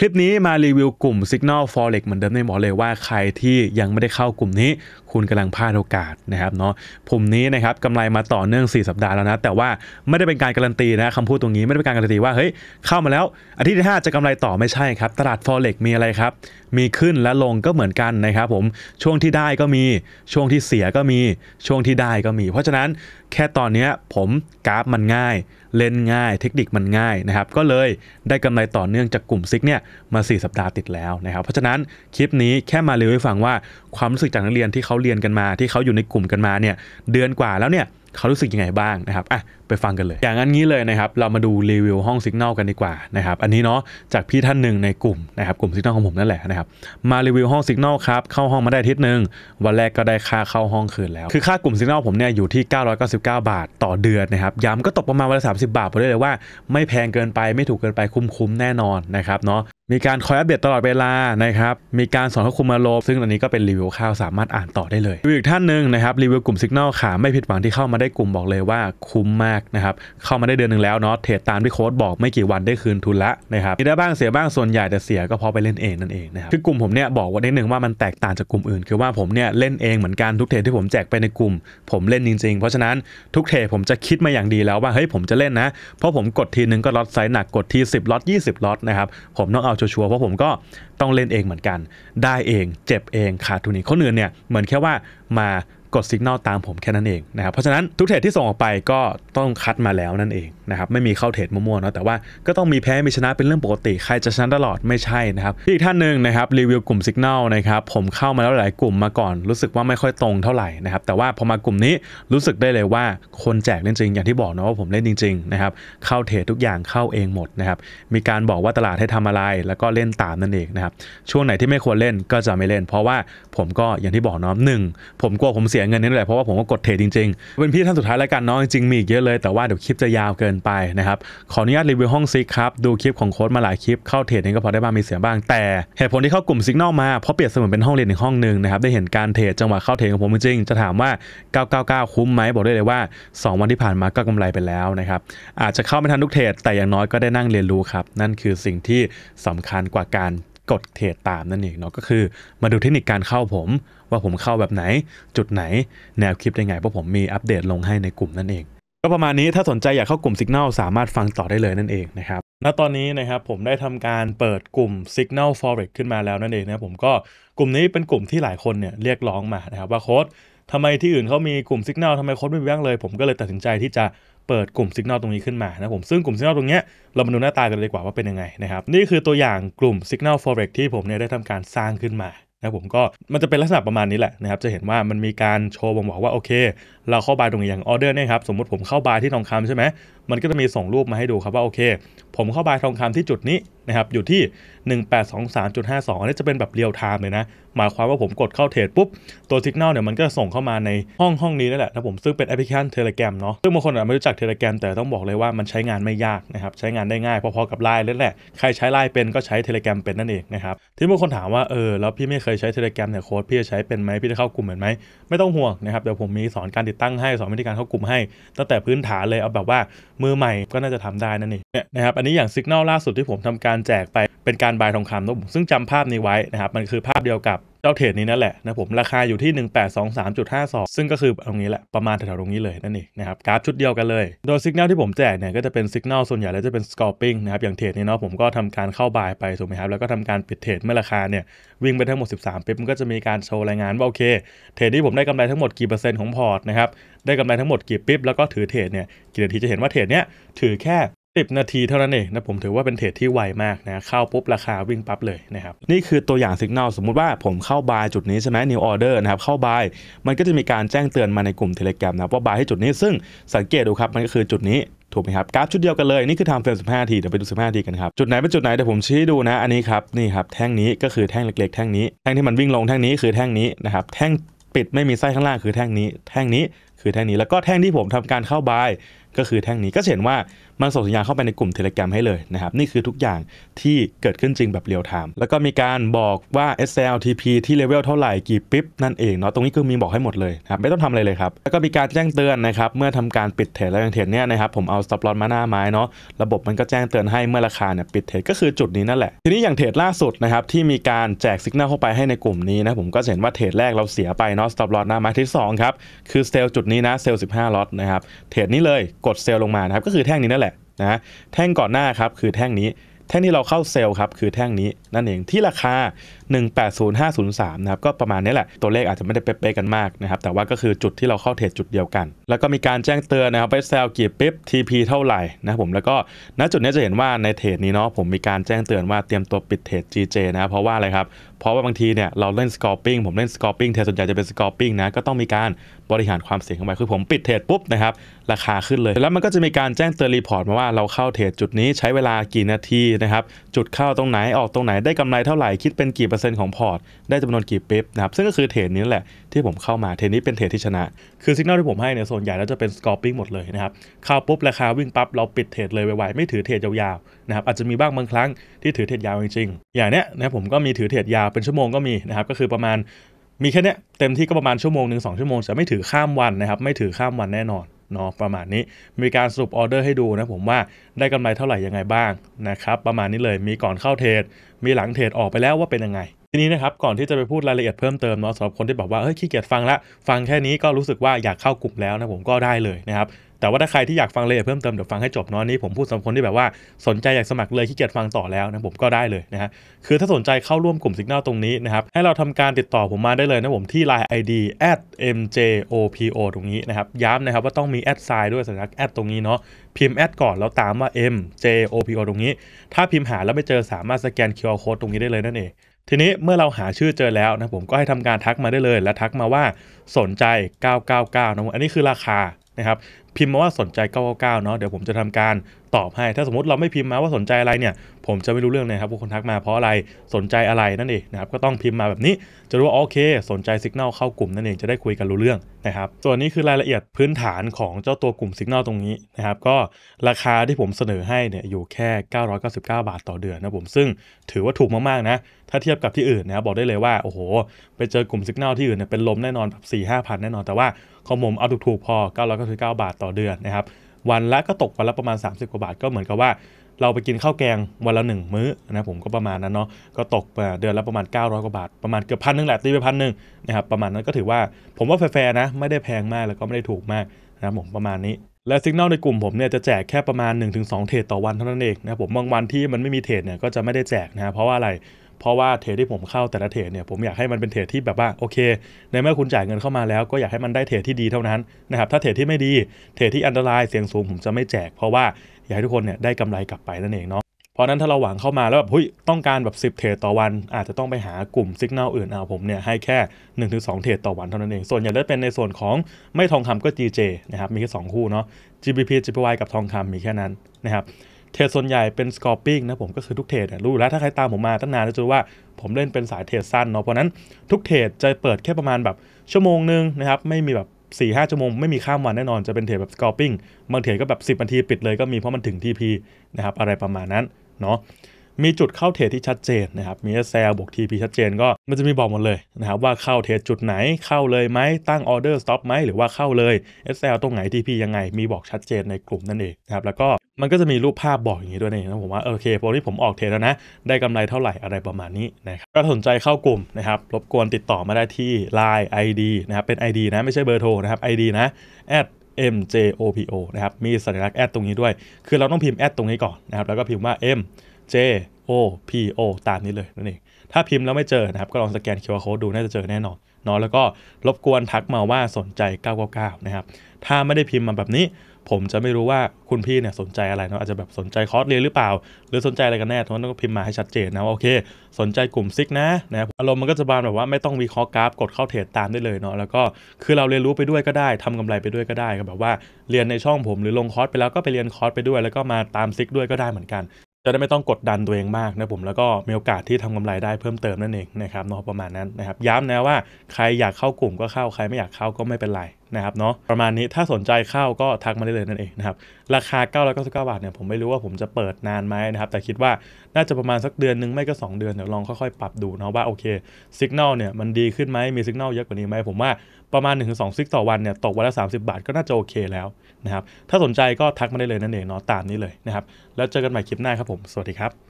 คลิปนี้มารีวิวกลุ่ม Signal Forex เหมือนเดิมในบอกเลยว่าใครที่ยังไม่ได้เข้ากลุ่มนี้ คุณกำลังพลาดโอกาสนะครับเนาะกลุ่มนี้นะครับกำไรมาต่อเนื่อง 4 สัปดาห์แล้วนะ แต่ว่าไม่ได้เป็นการการันตีนะคำพูดตรงนี้ไม่ได้เป็นการการันตีว่าเฮ้ยเข้ามาแล้วอาทิตย์ที่ 5 จะกำไรต่อไม่ใช่ครับ ตลาด Forex มีอะไรครับมีขึ้นและลงก็เหมือนกันนะครับผมช่วงที่ได้ก็มีช่วงที่เสียก็มีช่วงที่ได้ก็มี เพราะฉะนั้นแค่ตอนนี้ผมกราฟมันง่าย เล่นง่าย เทคนิคมันง่ายนะครับ ก็เลยได้กำไรต่อเนื่องจากกลุ่มซิกเนี่ยมา 4 สัปดาห์ติดแล้วนะครับ เพราะฉะนั้นคลิปนี้แค่มาเรียนให้ฟังว่าความรู้สึกจากนักเรียนที่เขาเรียนกันมา ที่เขาอยู่ในกลุ่มกันมาเนี่ยเดือนกว่าแล้วเนี่ย เขารู้สึกยังไงบ้างนะครับอะไปฟังกันเลย อย่างนั้นงี้เลยนะครับ เรามาดูรีวิวห้องสิก n นลกันดีกว่านะครับ อันนี้เนาะจากพี่ท่านหนึ่งในกลุ่มนะครับ กลุ่มสิก n นลของผมนั่นแหละนะครับ มารีวิวห้องสิก n นลครับ เข้าห้องมาได้ทิตย์หนึ่งวันแรกก็ได้ค่าเข้าห้องคืนแล้ว คือค่ากลุ่มสิก n นลผมเนี่ยอยู่ที่ 999 บาทต่อเดือนนะครับ ย้ำก็ตกประมาณวันละ30 บาทผมได้เลยว่า ไม่แพงเกินไปไม่ถูกเกินไปคุ้มๆแน่นอนนะครับเนาะ มีการคอยอัปเดตตลอดเวลานะครับ มีการสอนควบคุมอารมณ์ซึ่งอันนี้ก็เป็นรีวิวข่าวสามารถอ่านต่อได้เลยอีกท่านหนึ่งนะครับรีวิวกลุ่ม Signal ขาไม่ผิดหวังที่เข้ามาได้กลุ่มบอกเลยว่าคุ้มมากนะครับ เข้ามาได้เดือนหนึ่งแล้วเนาะเทรดตามที่โค้ดบอกไม่กี่วันได้คืนทุนละนะครับมีได้บ้างเสียบ้างส่วนใหญ่แต่เสียก็เพราะไปเล่นเองนั่นเองนะครับคือกลุ่มผมเนี่ยบอกว่านิดนึงว่ามันแตกต่างจากกลุ่มอื่น คือว่าผมเนี่ยเล่นเองเหมือนกันทุกเทรดที่ผมแจกไปในกลุ่ม ผมเล่นจริง ๆ เพราะฉะนั้นทุกเทรดผมจะคิดมาอย่างดีแล้วว่าเฮ้ยผมจะเล่นนะเพราะผมกดทีนึงก็ lot size หนักกดที10ล็อต20ล็อตนะครับผมต้องเอาชัวร์เพราะผมก็ต้องเล่นเองเหมือนกัน ได้เองเจ็บเองขาดทุนเองคนอื่นเนี่ยเหมือนแค่ว่ามา กดสัญญาณตามผมแค่นั้นเองนะครับเพราะฉะนั้นทุกเทรดที่ส่งออกไปก็ต้องคัดมาแล้วนั่นเองนะครับไม่มีเข้าเทรดมั่วๆเนาะแต่ว่าก็ต้องมีแพ้มีชนะเป็นเรื่องปกติใครจะชนะตลอดไม่ใช่นะครับอีกท่านหนึ่งนะครับรีวิวกลุ่มสัญญาณนะครับผมเข้ามาแล้วหลายกลุ่มมาก่อน รู้สึกว่าไม่ค่อยตรงเท่าไหร่นะครับแต่ว่าพอมากลุ่มนี้รู้สึกได้เลยว่าคนแจกเล่นจริงอย่างที่บอกนะว่าผมเล่นจริงๆนะครับเข้าเทรดทุกอย่างเข้าเองหมดนะครับมีการบอกว่าตลาดให้ทำอะไร แล้วก็เล่นตามนั่นเองนะครับช่วงไหนที่ไม่ควรเล่นก็จะไม่เล่น เพราะว่าผมก็อย่างที่บอกเนาะหนึ่งผมกลัวผมเสียเงินนี่แหละเพราะว่าผมก็กดเทรดจริงๆ เป็นพี่ท่านสุดท้ายแล้วกันเนาะจริงๆมีอีกเยอะเลยแต่ว่าเดี๋ยวคลิปจะยาวเกินไปนะครับขออนุญาตรีวิวห้อง sig ครับดูคลิปของโค้ชมาหลายคลิปเข้าเทรดเองก็พอได้บ้างมีเสียบ้างแต่เหตุผลที่เข้ากลุ่ม signal มาเพราะเปรียบเสมือนเป็นห้องเรียนอีกห้องหนึ่งนะครับได้เห็นการเทรดจังหวะเข้าเทรดของผมจริงๆจะถามว่า 999 คุ้มไหมบอกได้เลยว่า 2 วันที่ผ่านมาก็กำไรไปแล้วนะครับอาจจะเข้าไม่ทันทุกเทรดแต่อย่างน้อยก็ได้นั่งเรียนรู้ครับนั่นคือสิ่งที่สำคัญกว่าการ กดเทรดตามนั่นเองเนาะก็คือ มาดูเทคนิคการเข้าผม ว่าผมเข้าแบบไหน จุดไหนแนวคลิปได้ไงเพราะผมมีอัปเดตลงให้ในกลุ่มนั่นเอง ก็ประมาณนี้ถ้าสนใจอยากเข้ากลุ่ม Signal สามารถฟังต่อได้เลยนั่นเองนะครับณตอนนี้นะครับผมได้ทำการเปิดกลุ่ม Signal Forex ขึ้นมาแล้วนั่นเองนะผมก็กลุ่มนี้เป็นกลุ่มที่หลายคนเนี่ยเรียกร้องมานะครับว่าโค้ด ทำไมที่อื่นเขามีกลุ่มสัญญาณทำไมโค้ดไม่มีบ้างเลย ผมก็เลยตัดสินใจที่จะเปิดกลุ่มสัญญาณตรงนี้ขึ้นมานะผมซึ่งกลุ่มสัญญาณตรงนี้เรามาดูหน้าตากันเลยดีกว่าว่าเป็นยังไงนะครับนี่คือตัวอย่างกลุ่มสัญญาณ Forex ที่ผมเนี่ยได้ทำการสร้างขึ้นมานะผมก็มันจะเป็นลักษณะประมาณนี้แหละนะครับจะเห็นว่ามันมีการโชว์บ่งบอกว่าโอเค เราเข้าบายตรงนี้อย่างออเดอร์เนี่ยครับสมมติผมเข้าบายที่ทองคำใช่ไหมมันก็จะมีส่งรูปมาให้ดูครับว่าโอเค ผมเข้าบายทองคำที่จุดนี้นะครับอยู่ที่ 1823.52 อันนี้จะเป็นแบบ real time เลยนะ หมายความว่าผมกดเข้าเทรดปุ๊บ ตัวสัญญาณเนี่ยมันก็ส่งเข้ามาในห้องห้องนี้นั่นแหละนะผมซึ่งเป็นแอปพลิเคชันเทเล g r a m เนาะซึ่งบางคนอาจไม่รู้จักเทเล g r a m แต่ต้องบอกเลยว่ามันใช้งานไม่ยากนะครับใช้งานได้ง่ายพอๆกับไลน์นั่นแหละใครใช้ไลน์เป็นก็ใช้ Telegram เป็นนั่นเองนะครับที่บางคนถามว่าเออแล้วพี่ไม่เคยใช้ Telegram เนี่ยโค้ชพี่จะใช้เป็นไหมพี่จะเข้ากลุ่มเหมือนไหมไม่ต้องห่วงนะครับเดี๋ยวผมมีสอนการติดตั้งให้สอนวิธีการเข้ากลุ่มให้ ตั้งแต่พื้นฐานเลยเอาแบบว่ามือใหม่ก็น่าจะทำได้นั่นเองเนี่ยนะครับอันนี้อย่างสัญญาณล่าสุดที่ผมทำการแจกไปเป็นการบายทองคำนะผมซึ่งจำภาพนี้ไว้นะครับมันคือภาพเดียวกับ เจ้าเทรดนี้นั่นแหละนะผมราคาอยู่ที่ 1823.52 ซึ่งก็คือตรงนี้แหละประมาณแถวๆตรงนี้เลยนั่นเองนะครับกราฟชุดเดียวกันเลย โดยสัญญาณที่ผมแจกเนี่ยก็จะเป็นสัญญาณส่วนใหญ่แล้วจะเป็น scalping นะครับอย่างเทรดนี้เนาะผมก็ทำการเข้าบายไปถูกไหมครับแล้วก็ทำการปิดเทรดเมื่อราคาเนี่ยวิ่งไปทั้งหมด 13ปิ๊บมันก็จะมีการโชว์รายงานว่าโอเคเทรดที่ผมได้กำไรทั้งหมดกี่เปอร์เซ็นต์ของพอร์ตนะครับได้กำไรทั้งหมดกี่ปิ๊บแล้วก็ถือเทรดเนี่ยกี่นาทีจะเห็นว่าเทรดเนี้ยถือแค่ 10 นาทีเท่านั้นเองนะผมถือว่าเป็นเทรดที่ไวมากนะเข้าปุ๊บราคาวิ่งปั๊บเลยนะครับนี่คือตัวอย่างสัญญาณสมมุติว่าผมเข้าบายจุดนี้ใช่ไหม new order นะครับเข้าบายมันก็จะมีการแจ้งเตือนมาในกลุ่ม Telegram นะว่าบายให้จุดนี้ซึ่งสังเกตดูครับมันก็คือจุดนี้ถูกไหมครับกราฟชุดเดียวกันเลย นี่คือ time frame 15นาทีเดี๋ยวไปดู 15นาทีกันครับ จุดไหนเป็นจุดไหนเดี๋ยวผมชี้ดูนะอันนี้ครับนี่ครับแท่งนี้ก็คือแท่งเล็กๆ แท่งนี้แท่งที่มันวิ่งลงแท่งนี้คือแท่งนี้นะครับแท่งปิดไม่มีไส้ข้างล่างคือแท่งนี้ แท่งนี้คือแท่งนี้แล้วก็แท่งที่ผมทำการเข้า buy ก็คือแท่งนี้ก็เห็นว่า มันส่งสัญญาณเข้าไปในกลุ่ม Telegram ให้เลยนะครับ นี่คือทุกอย่างที่เกิดขึ้นจริงแบบ real time แล้วก็มีการบอกว่า SL TP ที่เลเวลเท่าไหร่กี่ pip นั่นเองเนาะตรงนี้คือมีบอกให้หมดเลยครับไม่ต้องทำอะไรเลยครับแล้วก็มีการแจ้งเตือนนะครับเมื่อทำการปิดเทรดแล้วอย่างเทรดเนี่ยนะครับผมเอา stop loss มาหน้าไม้เนาะระบบมันก็แจ้งเตือนให้เมื่อราคาเนี่ยปิดเทรดก็คือจุดนี้นั่นแหละทีนี้อย่างเทรดล่าสุดนะครับที่มีการแจกสัญญาณเข้าไปให้ในกลุ่มนี้นะผมก็เห็นว่าเทรดแรกเราเสียไปเนาะ stop loss หน้าไม้ที่2ครับคือ sell จุดนี้นะ sell 15ล็อตนะครับเทรดนี้เลยกด sell ลงมานะครับก็คือแท่งนี้นั่นแหละ นะแท่งก่อนหน้าครับคือแท่งนี้ แท่งที่เราเข้า sell ครับคือแท่งนี้นั่นเองที่ราคา 180503นะครับก็ประมาณนี้แหละตัวเลขอาจจะไม่ได้เป๊ะๆกันมากนะครับแต่ว่าก็คือจุดที่เราเข้าเทรดจุดเดียวกัน แล้วก็มีการแจ้งเตือนนะครับไป sell กี่ pip TP เท่าไหร่นะผมแล้วก็ณจุดนี้จะเห็นว่าในเทรดนี้เนาะผมมีการแจ้งเตือนว่าเตรียมตัวปิดเทรด GJ นะเพราะว่าอะไรครับเพราะว่าบางทีเนี่ยเราเล่น scalping ผมเล่น scalping เทรดส่วนใหญ่จะเป็น scalping นะก็ต้องมีการบริหารความเสี่ยงเข้าไปคือผมปิดเทรดปุ๊บนะครับราคาขึ้นเลย แล้วมันก็จะมีการแจ้งเตือน report มาว่าเราเข้าเทรดจุดนี้ใช้เวลากี่นาทีนะครับจุดเข้าตรงไหนออกตรงไหนได้กำไรเท่าไหร่คิดเป็นกี่เปอร์เซ็นต์ของพอร์ตได้จำนวนกี่ pip นะครับซึ่งก็คือเทรดนี้แหละที่ผมเข้ามาเทรดนี้เป็นเทรดที่ชนะ คือสัญญาณที่ผมให้เนี่ยส่วนใหญ่แล้วจะเป็น scalping หมดเลยนะครับเข้าปุ๊บราคาวิ่งปั๊บเราปิดเทรดเลยไวๆไม่ถือเทรดยาวๆนะครับอาจจะมีบ้างบางครั้งที่ถือเทรดยาวจริงๆอย่างเนี้ยนะผมก็มีถือเทรดยาวเป็นชั่วโมงก็มีนะครับก็คือประมาณมีแค่เนี้ยเต็มที่ก็ประมาณชั่วโมงหนึ่งสองชั่วโมงจะไม่ถือข้ามวันนะครับไม่ถือข้ามวันแน่นอน เนาะประมาณนี้มีการสรุปออเดอร์ให้ดูนะผมว่าได้กำไรเท่าไหร่ยังไงบ้างนะครับประมาณนี้เลยมีก่อนเข้าเทรดมีหลังเทรดออกไปแล้วว่าเป็นยังไงทีนี้นะครับก่อนที่จะไปพูดรายละเอียดเพิ่มเติมเนาะสำหรับคนที่บอกว่าเฮ้ยขี้เกียจฟังละฟังแค่นี้ก็รู้สึกว่าอยากเข้ากลุ่มแล้วนะผมก็ได้เลยนะครับ แต่ว่าถ้าใครที่อยากฟังรายละเอียดเพิ่มเติมเดี๋ยวฟังให้จบเนาะนี่ผมพูดสำหรับคนที่แบบว่าสนใจอยากสมัครเลยขี้เกียจฟังต่อแล้วนะผมก็ได้เลยนะฮะคือถ้าสนใจเข้าร่วมกลุ่มสิก n น l ตรงนี้นะครับให้เราทำการติดต่อผมมาได้เลยนะผมที่ Line ID @mjopo ตรงนี้นะครับย้ำนะครับว่าต้องมีแอดไซน์ด้วยสัญลักษณ์แอดตรงนี้เนาะพิมพ์แอดก่อนแล้วตามว่า mjopo ตรงนี้ ถ้าพิมพ์หาแล้วไม่เจอสามารถสแกน QR code ตรงนี้ได้เลยนั่นเองทีนี้เมื่อเราหาชื่อเจอแล้วนะผมก็ให้ทำการทักมาได้เลย และทักมาว่าสนใจ 999นะอันนี้คือราคานะครับ พิมพ์มาว่าสนใจ 999 เนาะเดี๋ยวผมจะทำการตอบให้ ถ้าสมมติเราไม่พิมพ์มาว่าสนใจอะไรเนี่ย ผมจะไม่รู้เรื่องเลยครับว่าคนทักมาเพราะอะไรสนใจอะไรนั่นเองนะครับก็ต้องพิมพ์มาแบบนี้ จะรู้ว่าโอเค สนใจสัญญาณเข้ากลุ่มนั่นเองจะได้คุยกันรู้เรื่องนะครับส่วนนี้คือรายละเอียดพื้นฐานของเจ้าตัวกลุ่มสัญญาณตรงนี้นะครับก็ราคาที่ผมเสนอให้เนี่ยอยู่แค่ 999 บาทต่อเดือนนะผมซึ่งถือว่าถูกมากๆนะถ้าเทียบกับที่อื่นนะครับบอกได้เลยว่าโอ้โห ไปเจอกลุ่มสัญญาณที่อื่นเนี่ยเป็นลมแน่นอนแบบ4 5พันแน่นอนแต่ว่าของผมเอาถูกๆพอ 999 บาทต่อเดือนนะครับ วันละก็ตกวันละประมาณ 30 กว่าบาท ก็เหมือนกับว่า เราไปกินข้าวแกงวันละหนึ่งมื้อนะผมก็ประมาณนั้นเนาะก็ตกเดือนละประมาณ 900 กว่าบาท ประมาณเกือบพันนึงแหละตีไปพันหนึ่งนะครับประมาณนั้นก็ถือว่าผมว่าแฟร์ๆนะไม่ได้แพงมากแล้วก็ไม่ได้ถูกมากนะครับผมประมาณนี้และสิกนลในกลุ่มผมเนี่ยจะแจกแค่ประมาณ 1-2 เทรดต่อวันเท่านั้นเองนะผมบางวันที่มันไม่มีเทรดเนี่ยก็จะไม่ได้แจกนะเพราะว่าอะไร เพราะว่าเทรดที่ผมเข้าแต่ละเทรดเนี่ยผมอยากให้มันเป็นเทรดที่แบบว่าโอเค ในเมื่อคุณจ่ายเงินเข้ามาแล้วก็อยากให้มันได้เทรดที่ดีเท่านั้นนะครับถ้าเทรดที่ไม่ดีเทรดที่อันตรายเสี่ยงสูงผมจะไม่แจก เพราะว่าอยากให้ทุกคนเนี่ยได้กำไรกลับไปนั่นเองเนาะเพราะนั้นถ้าเราหวังเข้ามาแล้วแบบเฮ้ยต้องการแบบ 10 เทรดต่อวัน อาจจะต้องไปหากลุ่มสัญญาณอื่นเอาผมเนี่ยให้แค่ 1-2 เทรดต่อวันเท่านั้นเอง ส่วนใหญ่จะเป็นในส่วนของไม่ทองคำก็ GJ นะครับมีแค่2คู่เนาะ GBP GPY กับทองคำมีแค่นั้นนะครับ เทรดส่วนใหญ่เป็น scalping นะผมก็คือทุกเทรดรู้แล้วถ้าใครตามผมมาตั้งนานจะรู้ว่าผมเล่นเป็นสายเทรดสั้นเนาะเพราะนั้นทุกเทรดจะเปิดแค่ประมาณแบบชั่วโมงหนึ่งนะครับไม่มีแบบสี่ห้าชั่วโมงไม่มีข้ามวันแน่นอนจะเป็นเทรดแบบ scalping บางเทรดก็แบบ 10นาทีปิดเลยก็มีเพราะมันถึง TP นะครับอะไรประมาณนั้นเนาะ มีจุดเข้าเทรดที่ชัดเจนนะครับ มี SL บวก TP ชัดเจนก็มันจะมีบอกหมดเลยนะครับว่าเข้าเทรดจุดไหนเข้าเลยไหมตั้ง order stop ไหมหรือว่าเข้าเลย SL ตรงไหน TP ยังไง มีบอกชัดเจนในกลุ่มนั่นเองนะครับแล้วก็มันก็จะมีรูปภาพบอกอย่างนี้ด้วยนี่นะผมว่าโอเคพอที่ผมออกเทรดแล้วนะ ได้กำไรเท่าไหร่อะไรประมาณนี้นะครับก็สนใจเข้ากลุ่มนะครับรบกวนติดต่อมาได้ที่ Line ID นะครับเป็น ID นะไม่ใช่เบอร์โทรนะครับ ID นะ MJOPO นะครับมีสัญลักษณ์แอดตรงนี้ด้วย คือเราต้องพิมพ์แอดตรงนี้ก่อนนะครับแล้วก็พิมพ์ว่า M J O P O ตามนี้เลยนั่นเองถ้าพิมพ์แล้วไม่เจอนะครับ ก็ลองสแกน QR code ดูน่าจะเจอแน่นอนเนาะแล้วก็รบกวนทักมาว่าสนใจ 999 นะครับ ถ้าไม่ได้พิมพ์มาแบบนี้ ผมจะไม่รู้ว่าคุณพี่เนี่ยสนใจอะไรเนาะอาจจะแบบสนใจคอร์สเรียนหรือเปล่า หรือสนใจอะไรกันแน่ทุกคนต้องพิมพ์มาให้ชัดเจนนะว่าโอเค สนใจกลุ่ม signal นะครับอารมณ์มันก็ประมาณแบบว่าไม่ต้องวิเคราะห์กราฟกดเข้าเทรดตามได้เลยเนาะแล้วก็คือเราเรียนรู้ไปด้วยก็ได้ทำกำไรไปด้วยก็ได้ก็แบบว่าเรียนในช่องผมหรือลงคอร์สไปแล้วก็ไปเรียนคอร์สไปด้วย แล้วก็มาตาม sig ด้วยก็ได้เหมือนกัน จะได้ไม่ต้องกดดันตัวเองมากนะผมแล้วก็มีโอกาสที่ทำกำไรได้เพิ่มเติมนั่นเองนะครับเนาะประมาณนั้นนะครับย้ำนะว่าใครอยากเข้ากลุ่มก็เข้าใครไม่อยากเข้าก็ไม่เป็นไรนะครับเนาะประมาณนี้ถ้าสนใจเข้าก็ทักมาได้เลยนั่นเองนะครับราคา 999 บาทเนี่ยผมไม่รู้ว่าผมจะเปิดนานไหมนะครับแต่คิดว่าน่าจะประมาณสักเดือนนึงไม่ก็ 2 เดือนเดี๋ยวลองค่อยๆปรับดูเนาะว่าโอเคสัญญาณเนี่ยมันดีขึ้นไหมมีสัญญาณเยอะกว่านี้ไหมผมว่า ประมาณ 1-2ซิกต่อวันเนี่ยตกวันละ 30 บาทก็น่าจะโอเคแล้วนะครับถ้าสนใจก็ทักมาได้เลยนั่นเองเนาะตามนี้เลยนะครับแล้วเจอกันใหม่คลิปหน้าครับผมสวัสดีครับ